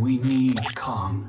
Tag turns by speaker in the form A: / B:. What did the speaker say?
A: We need Kong.